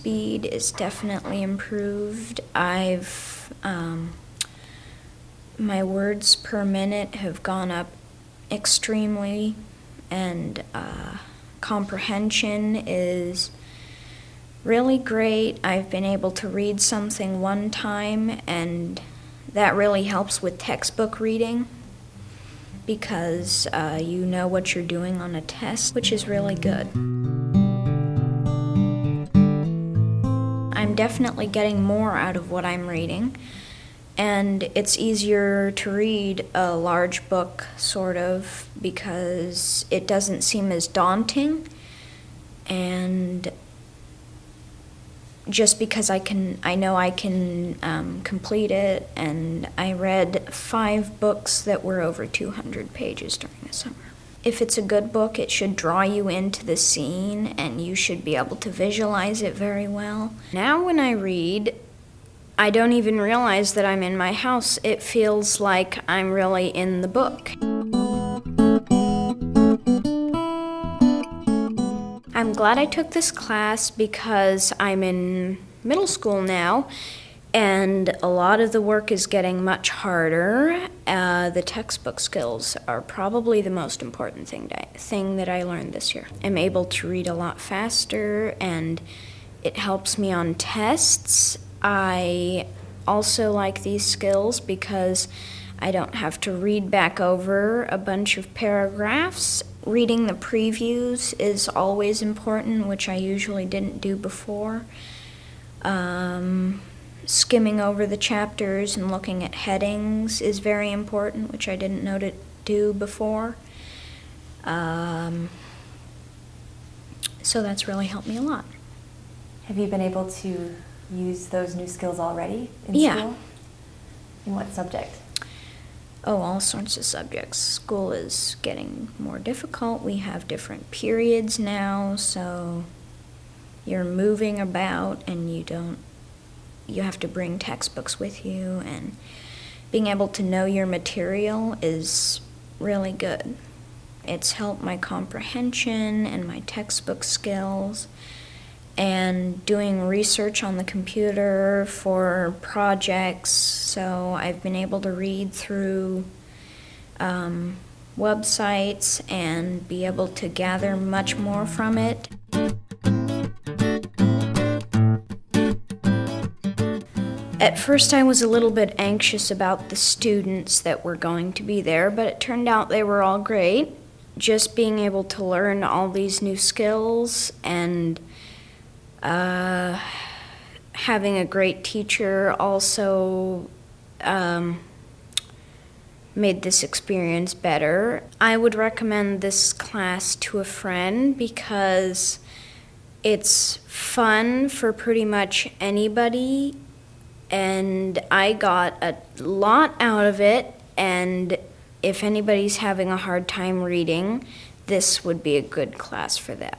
speed is definitely improved. I've um, my words per minute have gone up extremely, and uh, comprehension is really great. I've been able to read something one time, and that really helps with textbook reading because uh, you know what you're doing on a test, which is really good. Definitely getting more out of what I'm reading, and it's easier to read a large book, sort of, because it doesn't seem as daunting, and just because I can, I know I can um, complete it, and I read five books that were over 200 pages during the summer. If it's a good book, it should draw you into the scene, and you should be able to visualize it very well. Now, when I read, I don't even realize that I'm in my house. It feels like I'm really in the book. I'm glad I took this class because I'm in middle school now and a lot of the work is getting much harder. Uh, the textbook skills are probably the most important thing, to, thing that I learned this year. I'm able to read a lot faster and it helps me on tests. I also like these skills because I don't have to read back over a bunch of paragraphs. Reading the previews is always important, which I usually didn't do before. Um, skimming over the chapters and looking at headings is very important, which I didn't know to do before. Um, so that's really helped me a lot. Have you been able to use those new skills already in Yeah. school? In what subject? Oh, all sorts of subjects. School is getting more difficult. We have different periods now, so you're moving about and you don't you have to bring textbooks with you and being able to know your material is really good. It's helped my comprehension and my textbook skills and doing research on the computer for projects. So I've been able to read through um, websites and be able to gather much more from it. At first, I was a little bit anxious about the students that were going to be there, but it turned out they were all great. Just being able to learn all these new skills and uh, having a great teacher also um, made this experience better. I would recommend this class to a friend because it's fun for pretty much anybody, and I got a lot out of it. And if anybody's having a hard time reading, this would be a good class for them.